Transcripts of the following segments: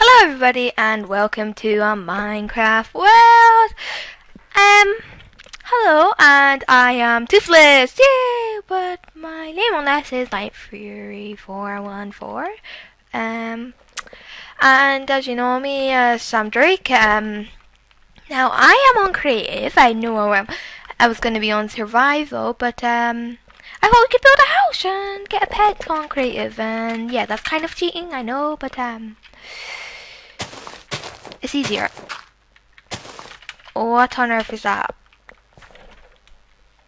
Hello everybody and welcome to a Minecraft world. Um, hello and I am Toothless, yay! But my name on this is Night Fury 414. Um, and as you know me, uh, Sam Drake. Um, now I am on creative. I know um, I was going to be on survival, but um. I thought we could build a house and get a pet on creative and yeah, that's kind of cheating, I know, but um it's easier. What on earth is that?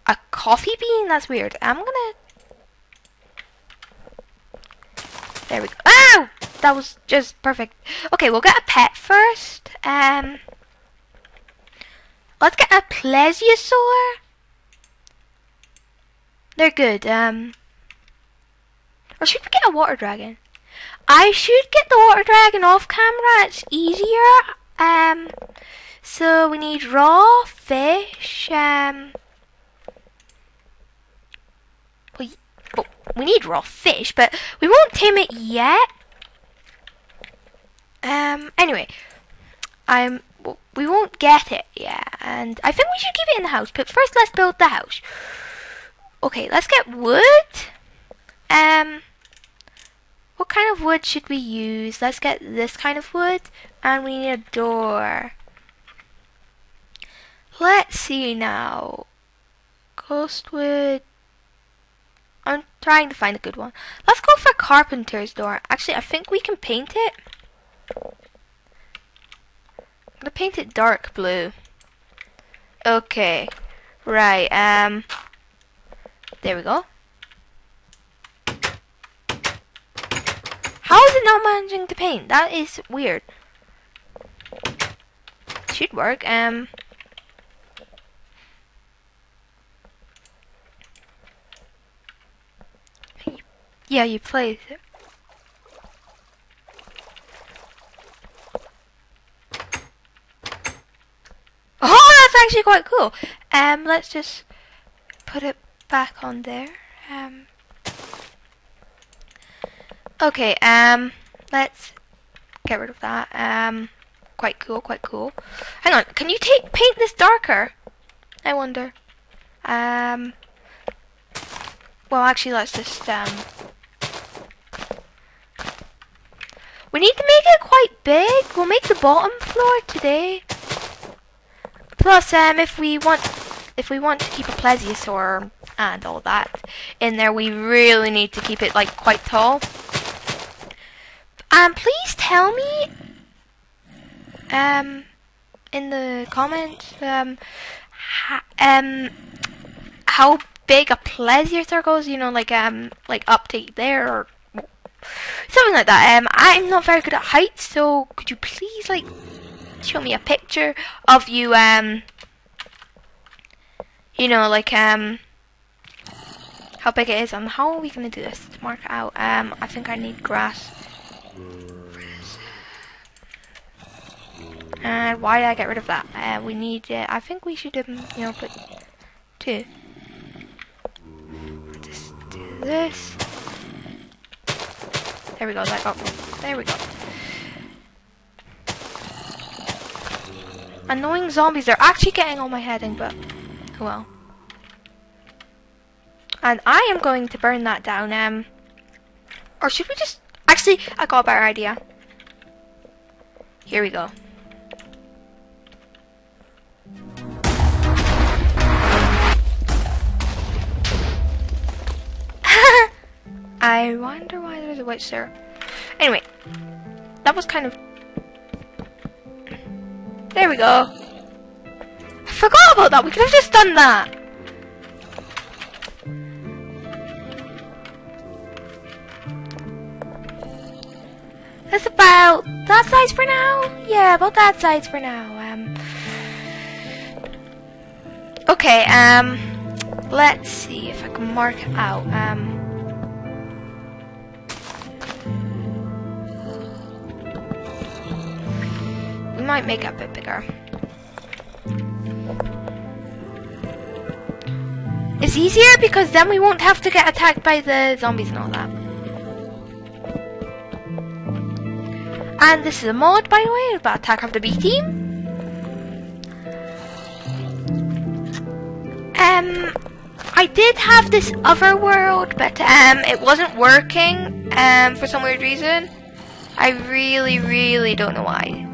A coffee bean? That's weird. I'm gonna... There we go. Ow! That was just perfect. Okay, we'll get a pet first. Um, Let's get a plesiosaur. They're good. Um, or should we get a water dragon? I should get the water dragon off camera. It's easier. Um, so we need raw fish. Um, we we need raw fish, but we won't tame it yet. Um, anyway, I'm we won't get it yet, and I think we should keep it in the house. But first, let's build the house. Okay, let's get wood. Um. What kind of wood should we use? Let's get this kind of wood. And we need a door. Let's see now. Ghost wood. I'm trying to find a good one. Let's go for carpenter's door. Actually, I think we can paint it. I'm gonna paint it dark blue. Okay. Right, um... There we go. How is it not managing to paint? That is weird. Should work. Um. Yeah, you play it. Oh, that's actually quite cool. Um, let's just put it back on there. Um. Okay, um, let's get rid of that. Um, quite cool, quite cool. Hang on, can you take paint this darker? I wonder. Um, well, actually, let's just, um, we need to make it quite big. We'll make the bottom floor today. Plus, um, if we want, if we want to keep a plesiosaur and all that in there, we really need to keep it, like, quite tall. Um, please tell me, um, in the comments, um, um, how big a pleasure circle is, you know, like, um, like up to there, or something like that. Um, I'm not very good at heights, so could you please, like, show me a picture of you, um, you know, like, um, how big it is, and how are we going to do this? To mark it out, um, I think I need grass. And why did I get rid of that? Uh, we need, uh, I think we should, um, you know, put two. Just do this. There we go, that got, there we go. Annoying zombies, they're actually getting on my heading, but, oh well. And I am going to burn that down, um, or should we just, actually, I got a better idea. Here we go. I wonder why there's a witch there. Anyway, that was kind of... There we go. I forgot about that. We could have just done that. That's about that size for now. Yeah, about that size for now. Um. Okay. Um. Let's see if I can mark it out. Um. Might make it a bit bigger. It's easier because then we won't have to get attacked by the zombies and all that. And this is a mod, by the way, about Attack of the B Team. Um, I did have this other world, but um, it wasn't working um, for some weird reason. I really, really don't know why.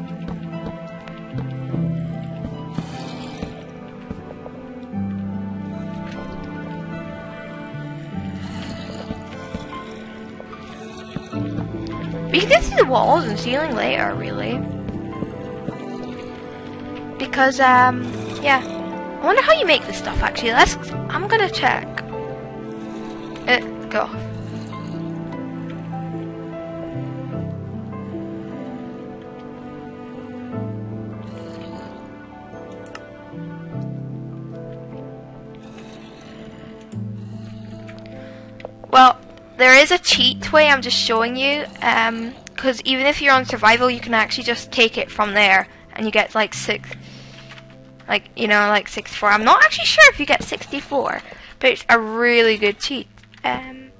Walls and ceiling later, really. Because, um, yeah. I wonder how you make this stuff, actually. Let's, I'm gonna check. It, uh, go. Well, there is a cheat way I'm just showing you, because even if you're on survival, you can actually just take it from there, and you get like six, like you know, like 64. I'm not actually sure if you get 64, but it's a really good cheat. Um,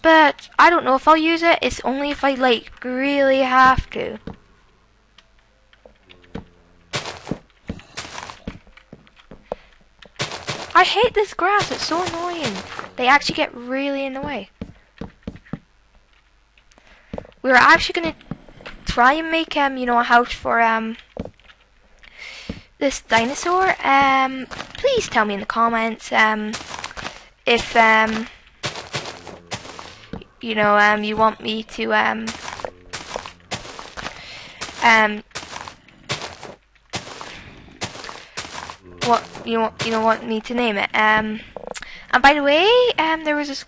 but I don't know if I'll use it. It's only if I like really have to. I hate this grass, it's so annoying. They actually get really in the way. We are actually gonna try and make um, you know, a house for um this dinosaur. Um please tell me in the comments um if um you know um you want me to um um what you want you know want me to name it. Um, and by the way, um, there was this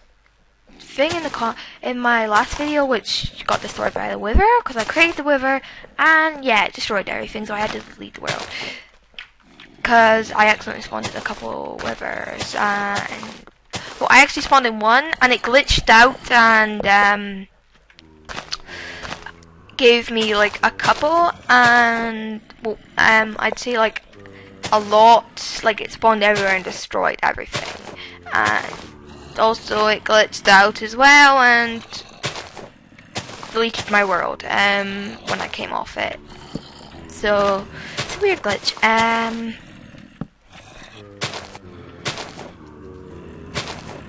thing in the in my last video which got destroyed by the wither because I created the wither and yeah, it destroyed everything, so I had to delete the world because I accidentally spawned a couple withers and well, I actually spawned in one and it glitched out and um gave me like a couple and well, um I'd say like a lot, like it spawned everywhere and destroyed everything. And also it glitched out as well and deleted my world um, when I came off it. So, it's a weird glitch. Um,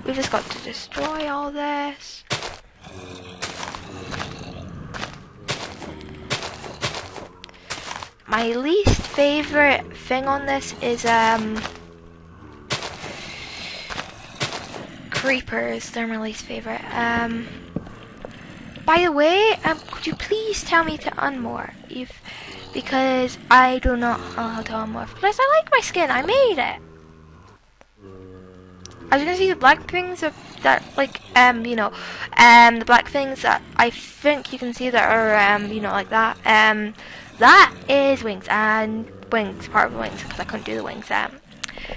we just got to destroy all this. My least favorite thing on this is um creepers. They're my least favorite. Um by the way, um could you please tell me to unmorph if because I do not know how to unmorph. Plus I like my skin, I made it. As you can see the black things are that like um you know um the black things that I think you can see that are um you know like that um that is wings and wings, part of the wings, because I couldn't do the wings. Um,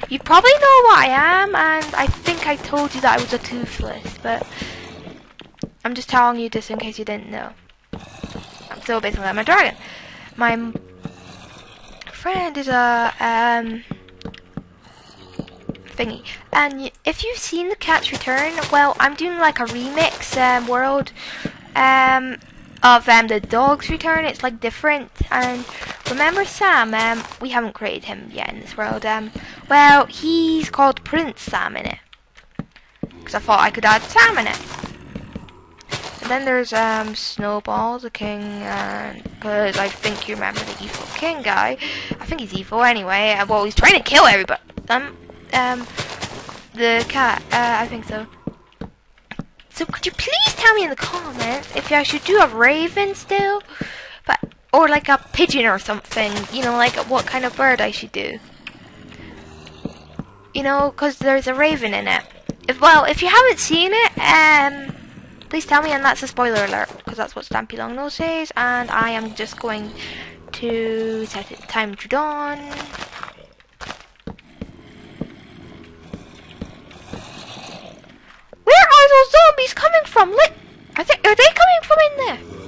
you probably know what I am, and I think I told you that I was a toothless, but I'm just telling you this in case you didn't know. So basically, I'm a dragon. My friend is a um thingy, and if you've seen the Cat's Return, well, I'm doing like a remix um, world. Um, of um, the dog's return. It's like different. And remember Sam? Um, we haven't created him yet in this world. Um, well, he's called Prince Sam in it. Because I thought I could add Sam in it. And then there's um, Snowball, the king, because I think you remember the evil king guy. I think he's evil anyway. Uh, well, he's trying to kill everybody. Um, um, the cat, uh, I think so. So could you please tell me in the comments if I should do a raven still? But or like a pigeon or something, you know, like what kind of bird I should do. You know, because there's a raven in it. If, well, if you haven't seen it, um, please tell me, and that's a spoiler alert, because that's what Stampy Longnose says, and I am just going to set it time to dawn. Where are those zombies coming from? Are they, are they coming from in there?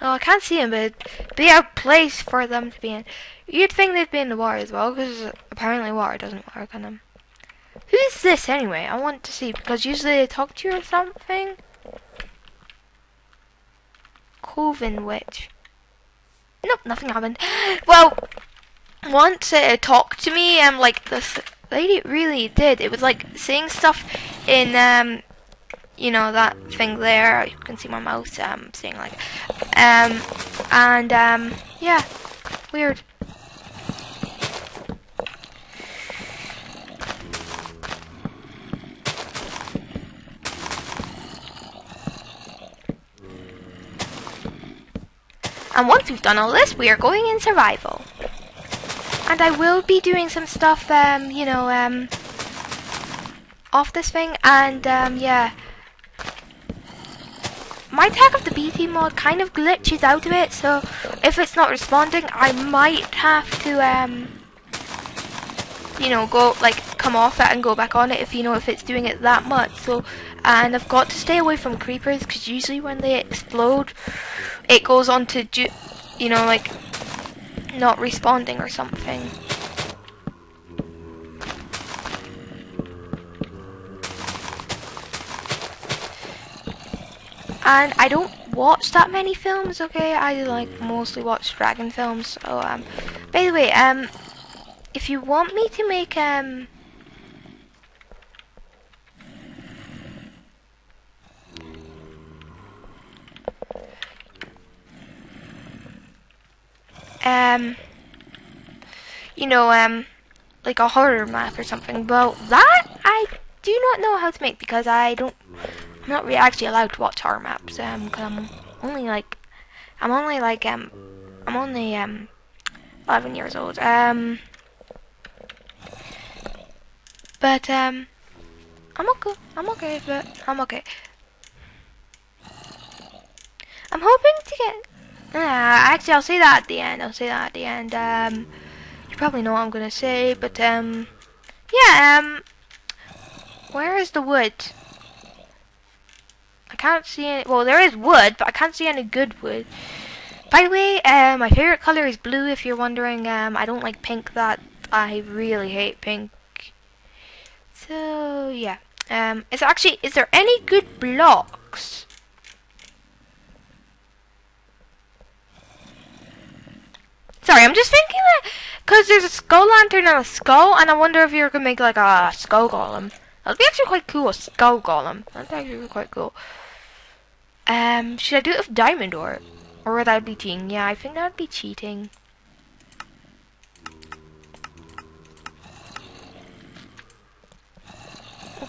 Oh, I can't see them, but be a place for them to be in. You'd think they'd be in the water as well, because apparently water doesn't work on them. Who is this anyway? I want to see because usually they talk to you or something. Coven Witch. Nope, nothing happened. Well, once it talked to me, um, like this lady really did. It was like saying stuff in um, you know that thing there. You can see my mouse um saying like, um, and um, yeah, weird. And once we've done all this, we are going in survival. And I will be doing some stuff, um, you know, um, off this thing, and, um, yeah. My Attack of the B Team mod kind of glitches out of it, so if it's not responding, I might have to, um, you know, go, like, come off it and go back on it if, you know, if it's doing it that much, so, and I've got to stay away from creepers, because usually when they explode, it goes on to, do, you know, like, not responding or something. And I don't watch that many films, okay? I like mostly watch dragon films. So um by the way, um if you want me to make um um, you know, um, like a horror map or something. Well, that I do not know how to make because I don't, I'm not really actually allowed to watch horror maps. Um, cause I'm only like, I'm only like, um, I'm only, um, 11 years old. Um, but, um, I'm okay. I'm okay, but I'm okay. I'm hoping to get uh, actually, I'll say that at the end. I'll say that at the end. Um, you probably know what I'm gonna say, but um, yeah. Um, where is the wood? Can't see any. Well, there is wood, but I can't see any good wood. By the way, uh, my favorite color is blue. If you're wondering, um, I don't like pink. That I really hate pink. So yeah. Um, is actually is there any good blocks? Sorry, I'm just thinking that because there's a skull lantern and a skull, and I wonder if you're gonna make like a skull golem. That'd be actually quite cool, a skull golem. That'd actually be quite cool. Um, should I do it with diamond ore? Or would that be cheating? Yeah, I think that'd be cheating.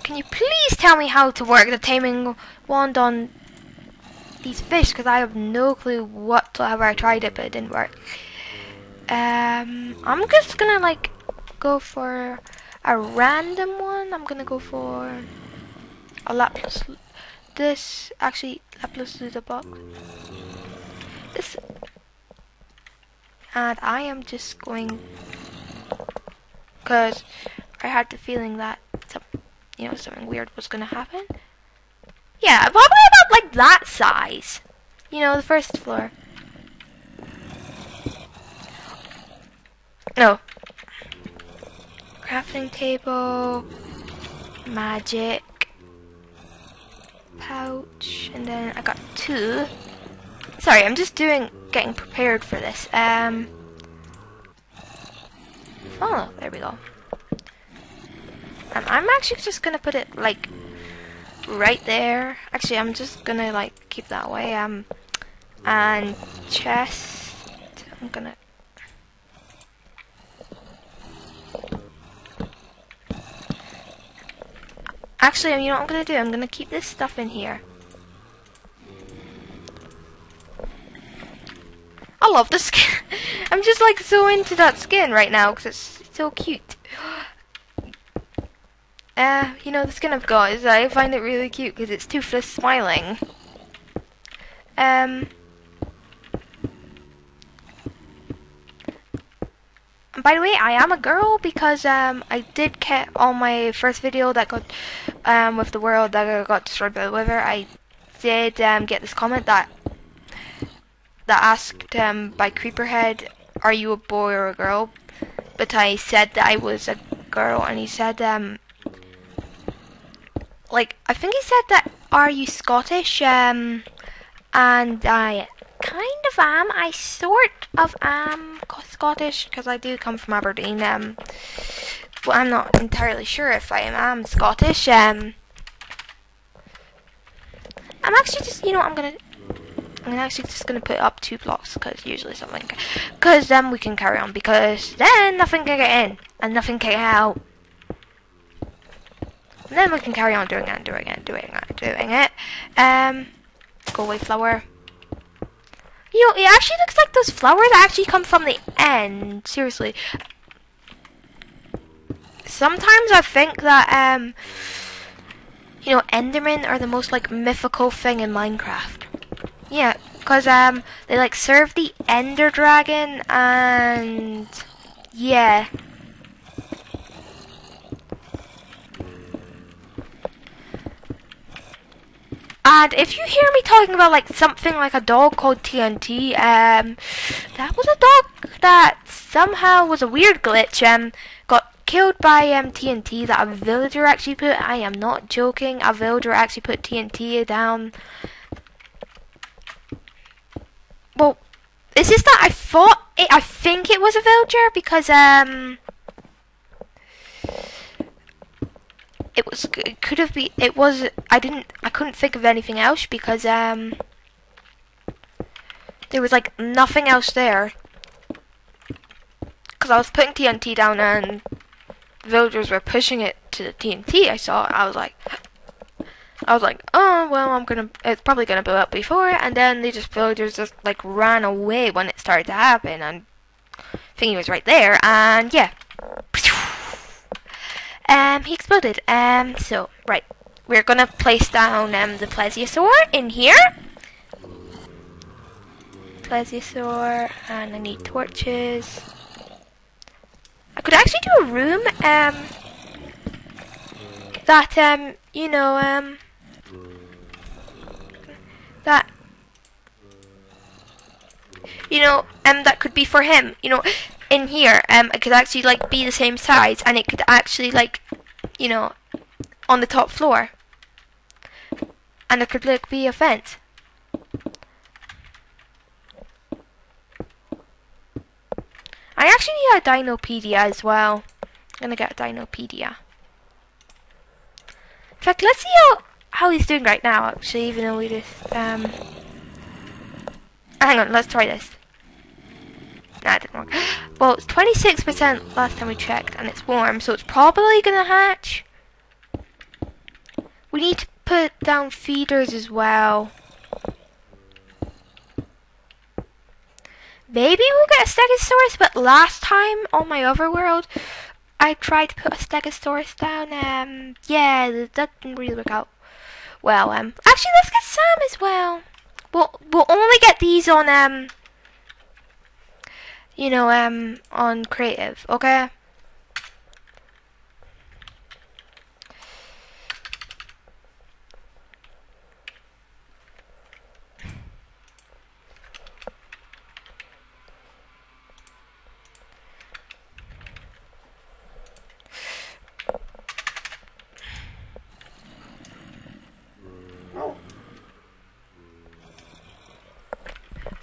Can you please tell me how to work the taming wand on these fish? Because I have no clue whatsoever. I tried it, but it didn't work. Um, I'm just gonna like go for a random one. I'm gonna go for a lapis. This actually lapis the box. This, and I am just going because I had the feeling that some, you know something weird was gonna happen. Yeah, probably about like that size. You know, the first floor. No. Crafting table, magic, pouch, and then I got two. Sorry, I'm just doing, getting prepared for this. Um. Oh, there we go. Um, I'm actually just gonna put it like right there. Actually, I'm just gonna like keep that way. Um, and chest. I'm gonna Actually, you know what I'm gonna do? I'm gonna keep this stuff in here. I love the skin. I'm just like so into that skin right now because it's so cute. Uh, you know, the skin I've got is I find it really cute because it's toothless smiling. Um, by the way, I am a girl because um, I did get on my first video that got um, with the world that got destroyed by the weather. I did um, get this comment that that asked um, by Creeperhead, "Are you a boy or a girl?" but I said that I was a girl, and he said, um, like, I think he said that, are you Scottish? Um, and I kind of am. I sort of am Scottish, because I do come from Aberdeen, um, but I'm not entirely sure if I am Scottish, um, I'm actually just, you know, I'm gonna I'm actually just to put up two blocks because usually something, because then we can carry on because then nothing can get in and nothing can get out. And then we can carry on doing it, and doing it, and doing it, and doing it. Um, go away flower. You know, it actually looks like those flowers actually come from the end. Seriously. Sometimes I think that, um, you know, Endermen are the most, like, mythical thing in Minecraft. Yeah, because um, they like serve the Ender Dragon and yeah. And if you hear me talking about like something like a dog called TNT, um, that was a dog that somehow was a weird glitch. Um, got killed by um TNT that a villager actually put. I am not joking. A villager actually put TNT down well, it's just that I thought it, I think it was a villager because um, it was it could have been it was I didn't I couldn't think of anything else because um, there was like nothing else there because I was putting TNT down and villagers were pushing it to the TNT I saw I was like I was like, oh, well, I'm gonna, it's probably gonna blow up before, and then they just, villagers just, like, ran away when it started to happen, and thingy was right there, and yeah. Um, he exploded, um, so, right, we're gonna place down, um, the plesiosaur in here. Plesiosaur, and I need torches. I could actually do a room, um, that, um, you know, um, that you know um that could be for him you know in here um it could actually like be the same size and it could actually like you know on the top floor and it could like be a fence I actually need a Dinopedia as well. I'm gonna get a Dinopedia. In fact, let's see how how he's doing right now, actually, even though we just, um... Hang on, let's try this. Nah, it didn't work. Well, it's 26% last time we checked, and it's warm, so it's probably gonna hatch. We need to put down feeders as well. Maybe we'll get a Stegosaurus, but last time on my overworld, I tried to put a Stegosaurus down, um, yeah, that didn't really work out well. Um, actually, let's get Sam as well. We'll we'll only get these on um, you know um, on creative. Okay.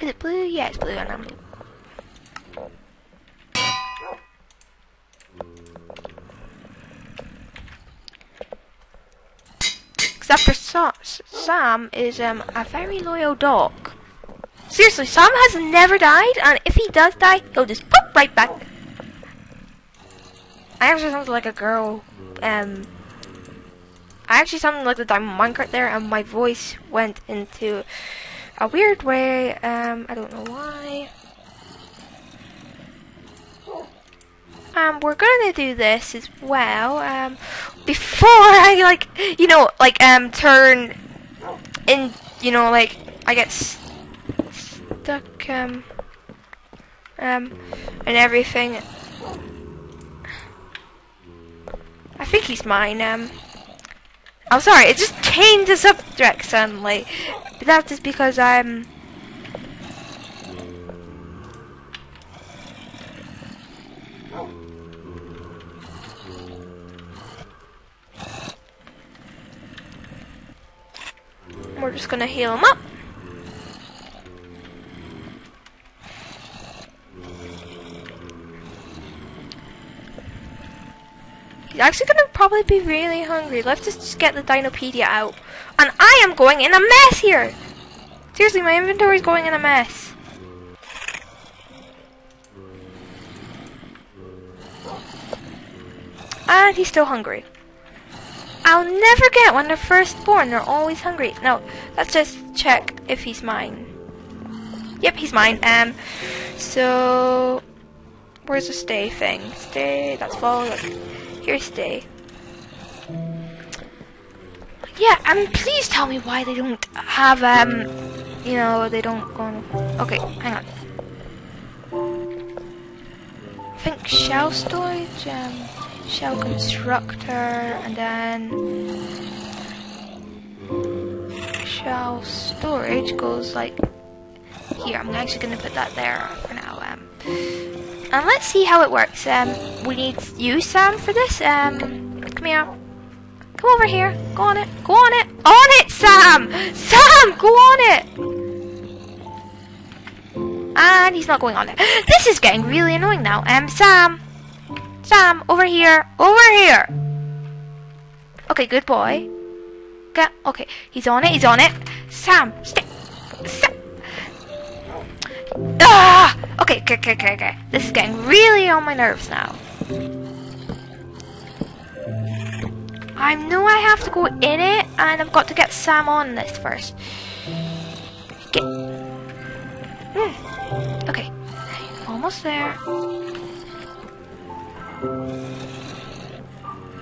Is it blue? Yeah, it's blue and I'm blue. Sam, is um, a very loyal dog. Seriously, Sam has never died, and if he does die, he'll just pop right back. I actually sounded like a girl. Um, I actually sounded like the diamond minecart there, and my voice went into a weird way. Um, I don't know why. Um, we're gonna do this as well. Um, before I like, you know, like um, turn in, you know, like I get st stuck um, um, and everything. I think he's mine. Um, I'm sorry, it just changed the subject suddenly. But that's just because I'm... we're just gonna heal him up. He's actually gonna probably be really hungry. Let's just get the Dinopedia out. And I am going in a mess here! Seriously, my inventory is going in a mess. And he's still hungry. I'll never get when they're first born. They're always hungry. No, let's just check if he's mine. Yep, he's mine. Um, so where's the stay thing? Stay. That's follow. Here's stay. Yeah, I mean, please tell me why they don't have, um, you know, they don't go on. Okay, hang on. I think shell storage, um, shell constructor, and then shell storage goes like here. I'm actually going to put that there for now. Um, and let's see how it works. Um, we need you, Sam, for this. Um, come here. Come over here. Go on it. Go on it. On it, Sam! Sam, go on it! And he's not going on it. This is getting really annoying now. Um, Sam. Sam, over here. Over here. Okay, good boy. Okay, okay, he's on it. He's on it. Sam, stay. Sam. Ah! Okay, okay, okay, okay, okay. This is getting really on my nerves now. I know I have to go in it, and I've got to get Sam on this first. Get. Hmm. Okay. Almost there.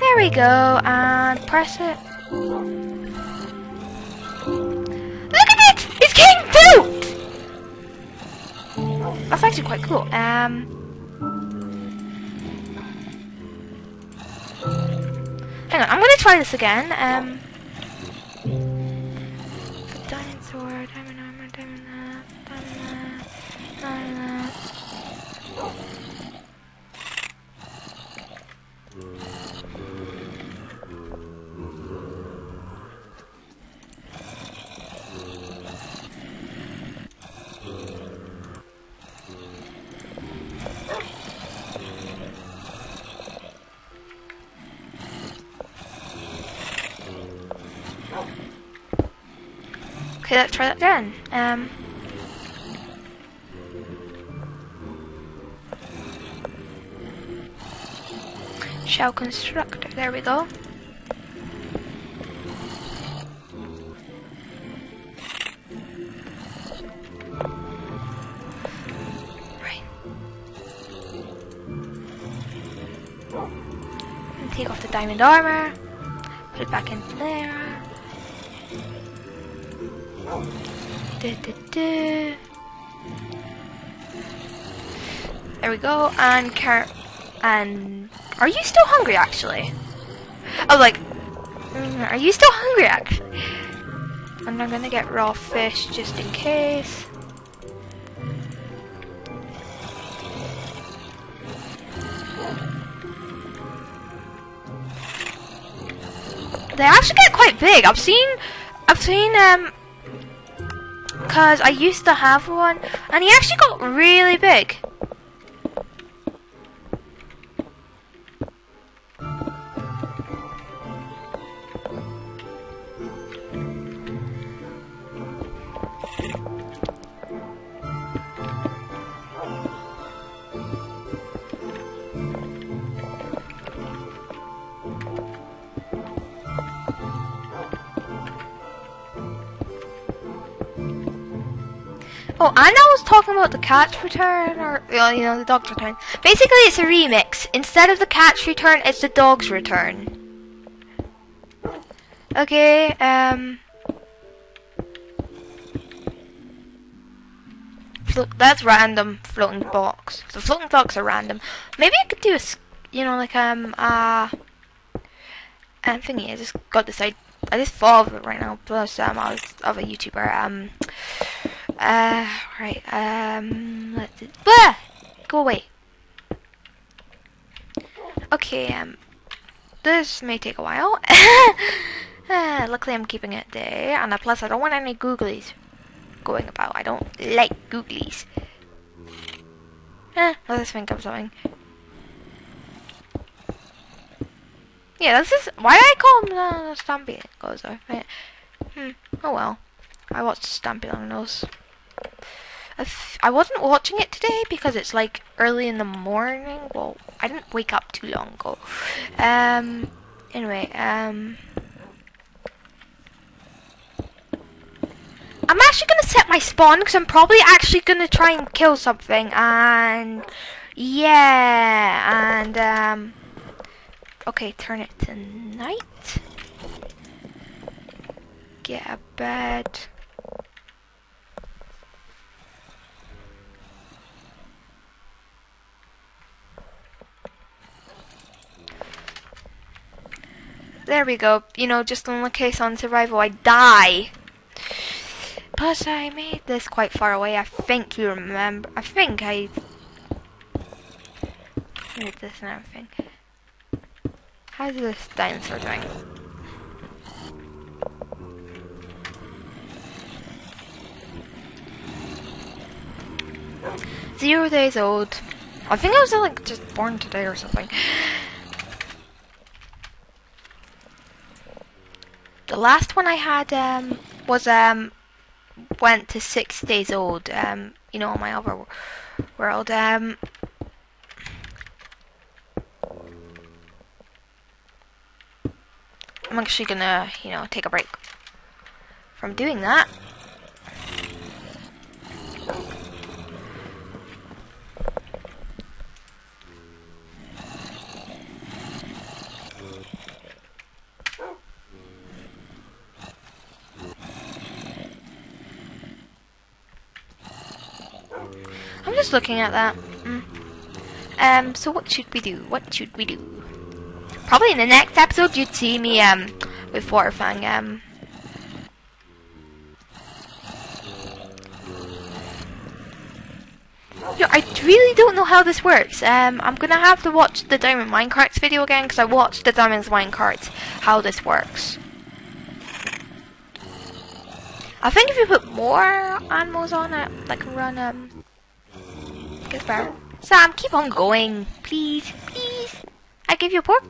There we go, and press it. Look at it! It's getting built! That's actually quite cool. Um, hang on, I'm gonna try this again. Um, Okay, let's try that again. Um, shell constructor. There we go. Right. Take off the diamond armor. Put it back into there. There we go, and car and are you still hungry actually? Oh, like, mm, are you still hungry actually? And I'm gonna get raw fish just in case. They actually get quite big. I've seen, I've seen um, cause I used to have one, and he actually got really big. Oh, and I was talking about the cat's return, or you know, the dog's return. Basically, it's a remix. Instead of the cat's return, it's the dog's return. Okay, um, that's random floating box. The floating blocks are random. Maybe I could do a, you know, like um, uh, um, thingy. I just got this. I I just thought of it right now. Plus, um, I was of a YouTuber. Um. Uh, right, um, let's! Go away. Okay, um, this may take a while. Uh, luckily I'm keeping it there, and uh, plus I don't want any googlies going about. I don't like googlies. Eh, let's think of something. Yeah, this is why I call him uh, Stampy goes? Hmm. Oh well. I watched Stampy Long Nose. I wasn't watching it today because it's like early in the morning. Well, I didn't wake up too long ago. Um. Anyway. Um. I'm actually gonna set my spawn because I'm probably actually gonna try and kill something and yeah and um okay turn it to night get a bed there we go you know just in the case on survival I die but I made this quite far away. I think you remember. I think I made this and everything. How's this dinosaur doing? Zero days old. I think I was like just born today or something. The last one I had um, was um, went to six days old, um, you know, on my other world. Um, I'm actually gonna, you know, take a break from doing that. just looking at that. Mm. Um, so what should we do? What should we do? Probably in the next episode you'd see me um with Waterfang. Um, Yo, I really don't know how this works. Um, I'm gonna have to watch the Diamond Minecarts video again because I watched the Diamond Minecarts how this works. I think if you put more animals on it, can run um Sam, keep on going. Please, please. I give you a pork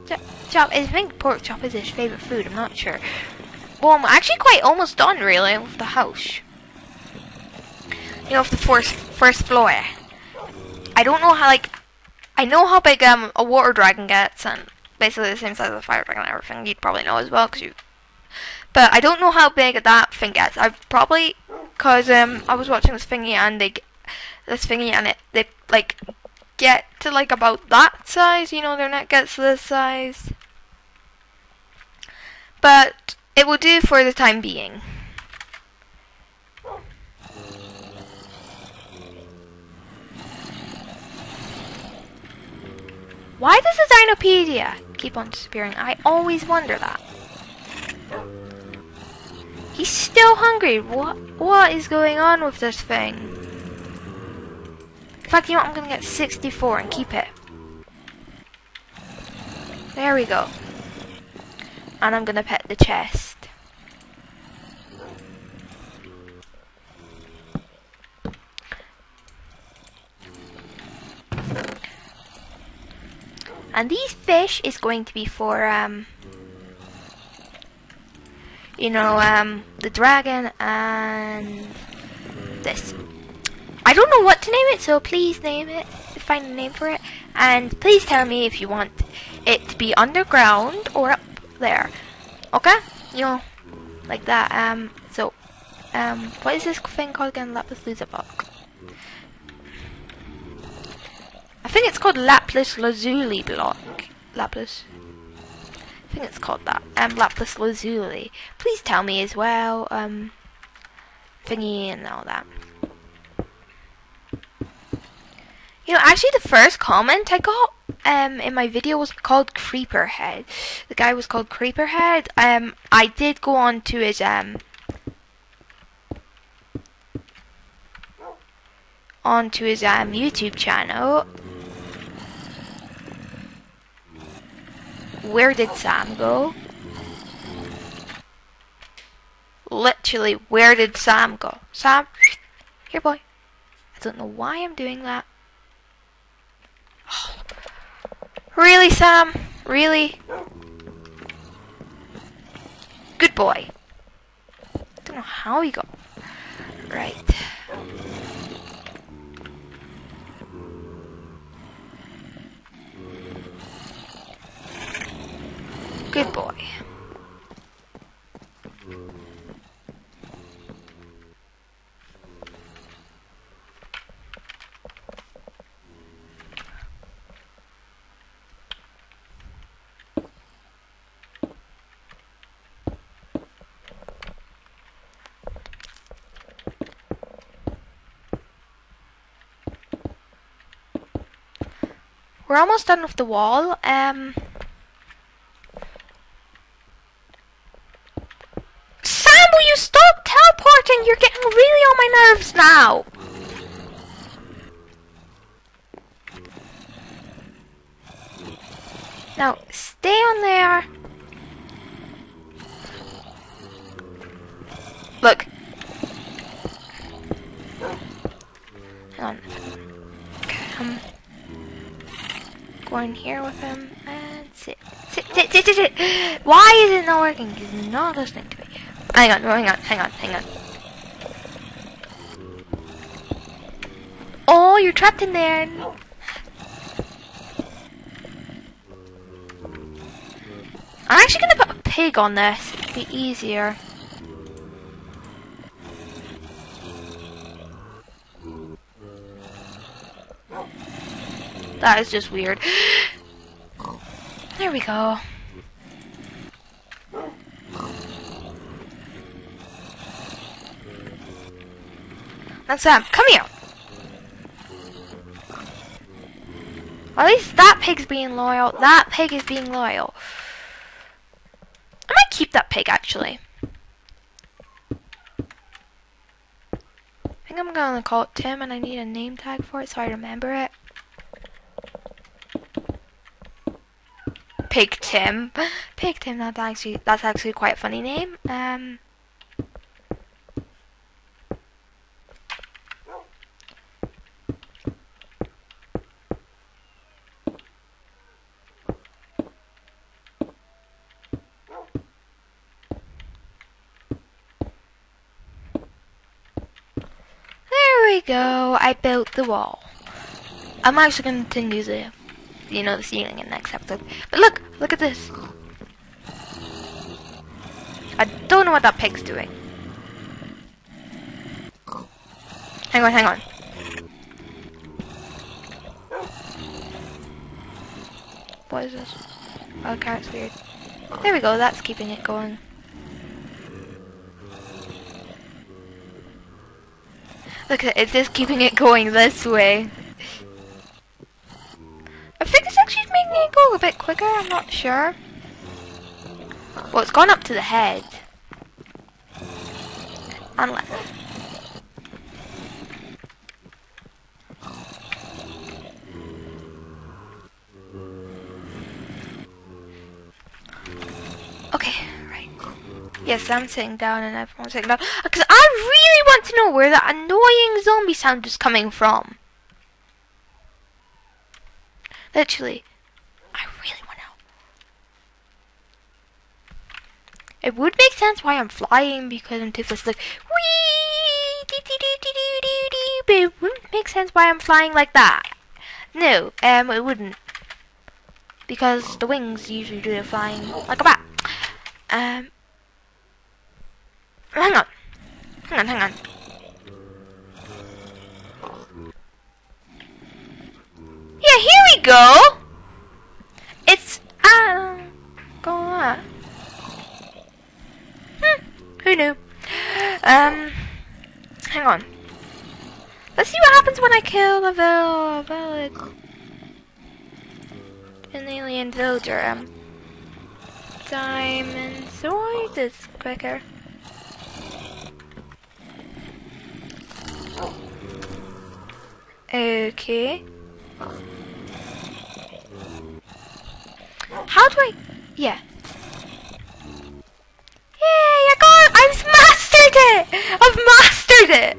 chop. I think pork chop is his favorite food. I'm not sure. Well, I'm actually quite almost done, really, with the house. You know, with the first, first floor. I don't know how, like... I know how big um, a water dragon gets, and basically the same size as a fire dragon and everything. You'd probably know as well, because you... But I don't know how big that thing gets. I probably... Because um, I was watching this thingy, and they this thingy and it they like get to like about that size, you know, their neck gets this size. But it will do for the time being. Why does the Dinopedia keep on disappearing? I always wonder that. He's still hungry. What what is going on with this thing? Fact, you know? I'm going to get 64 and keep it. There we go. And I'm going to pet the chest. And these fish is going to be for, um, you know, um, the dragon and this. I don't know what to name it, so please name it, find a name for it, and please tell me if you want it to be underground or up there. Okay? You know, like that. Um, so, um, what is this thing called again? Lapis Lazuli. I think it's called Lapis Lazuli block. Lapis. I think it's called that. Um, Lapis Lazuli. Please tell me as well. Um, thingy and all that. You know, actually, the first comment I got um in my video was called Creeperhead. The guy was called Creeperhead. Um, I did go on to his um onto his um YouTube channel. Where did Sam go? literally, where did Sam go? Sam, here boy. I don't know why I'm doing that. Really, Sam? Really? Good boy. Don't know how he got. Right. Good boy. We're almost done with the wall. Um, Sam, will you stop teleporting? You're getting really on my nerves now. Now, stay on there. Look. Hang on. Okay, um in here with him and sit. Sit, sit, sit, sit, sit. Why is it not working? He's not listening to me. Hang on, hang on, hang on, hang on. Oh, you're trapped in there. I'm actually gonna put a pig on this. It'd be easier. That is just weird. There we go. Now Sam, come here. Well, at least that pig's being loyal. That pig is being loyal. I might keep that pig, actually. I think I'm gonna call it Tim, and I need a name tag for it so I remember it. Pig Tim. Pig Tim, that's actually that's actually quite a funny name. Um There we go. I built the wall. I'm actually going to continue the you know, the ceiling in the next episode. But look, look at this. I don't know what that pig's doing. Hang on, hang on. What is this? Oh, carrot's weird. There we go, that's keeping it going. Look it, it's just keeping it going this way. I think it's actually making it go a bit quicker, I'm not sure. Well, it's gone up to the head. And left. Okay, right. Yes, I'm sitting down and everyone's sitting down. Uh, because I really want to know where that annoying zombie sound is coming from. Literally. I really want to know. It would make sense why I'm flying because I'm toothless like wee but it wouldn't make sense why I'm flying like that. No, um it wouldn't. Because the wings usually do the flying like a bat. Um hang on. Hang on, hang on. Yeah, here we go. It's ah, go on. Who knew? Um, hang on. Let's see what happens when I kill a village. An alien villager. Um, diamond sword is quicker. Okay. How do I... Yeah. Yay, I got it! I'm smashed! mastered it! I've mastered it!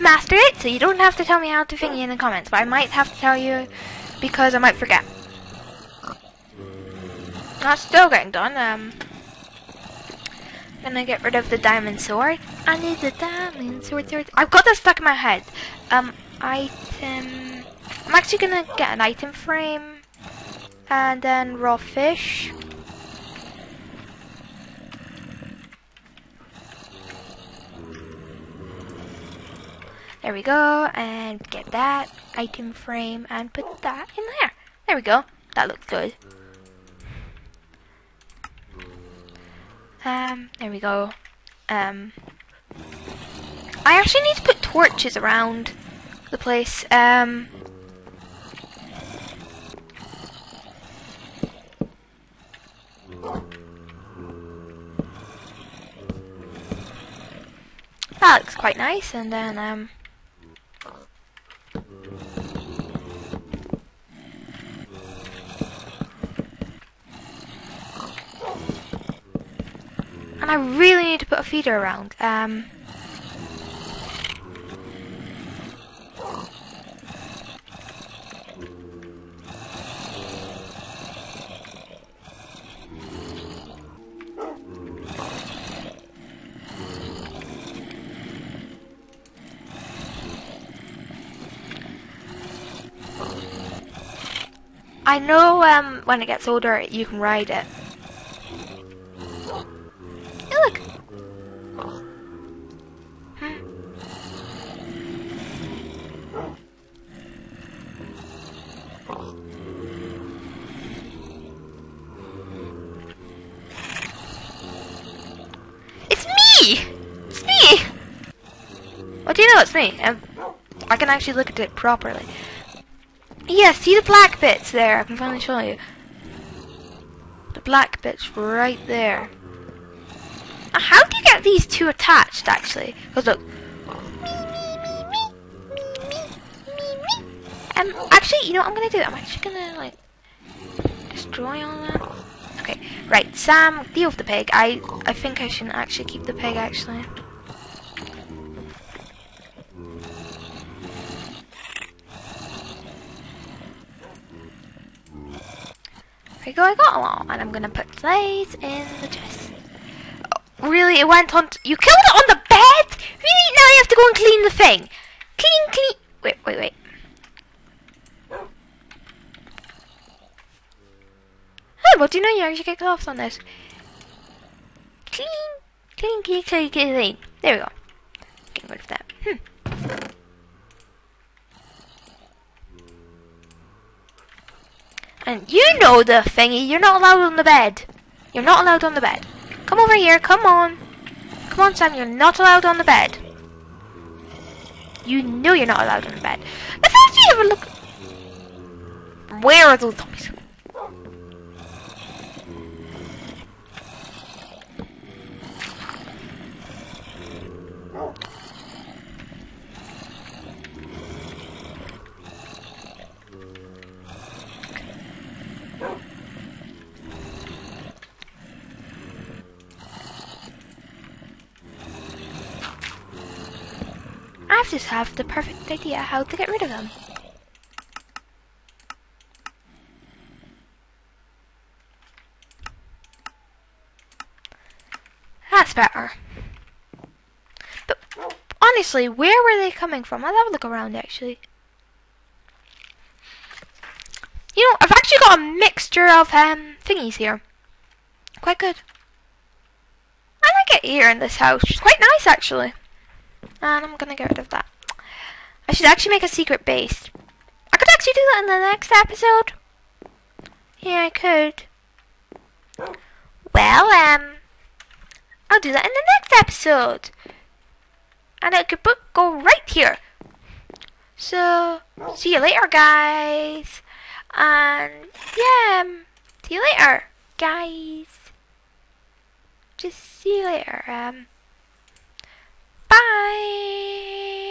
Master it, so you don't have to tell me how to thingy in the comments, but I might have to tell you because I might forget. Not still getting done, um... Gonna get rid of the diamond sword. I need the diamond sword, sword. I've got that stuck in my head. Um, item... I'm actually gonna get an item frame. And then raw fish. There we go, and get that item frame and put that in there. There we go. That looks good. Um, there we go. Um, I actually need to put torches around the place. Um, that looks quite nice, and then, um, And I really need to put a feeder around. Um, I know um, when it gets older you can ride it. Hey, look! It's me! It's me! What do you know it's me? Um, I can actually look at it properly. Yeah, see the black bits there? I can finally show you. The black bits right there. How do you get these two attached, actually? Because look. Um, actually, you know what I'm going to do? I'm actually going to, like, destroy all that. Okay, right, Sam, deal with the pig. I, I think I shouldn't actually keep the pig, actually. I got all. And I'm gonna put these in the chest. Really, it went on. you killed it on the bed? Really? Now you have to go and clean the thing. Clean, clean. Wait, wait, wait. Hey, what do you know? You actually get gloves on this. Clean, clean, clean, clean, clean. There we go. Getting rid of that. And you know the thingy, you're not allowed on the bed. You're not allowed on the bed. Come over here, come on. Come on, Sam, you're not allowed on the bed. You know you're not allowed on the bed. Let's actually have a look. Where are those zombies? Just have the perfect idea how to get rid of them. That's better. But honestly, where were they coming from? I'll have a look around actually. You know, I've actually got a mixture of um thingies here. Quite good. I like it here in this house. It's quite nice actually. And I'm gonna get rid of that. I should actually make a secret base. I could actually do that in the next episode. Yeah, I could. Well, um, I'll do that in the next episode. And it could go right here. So, see you later, guys. And, yeah, um, see you later, guys. Just see you later. Um, Bye.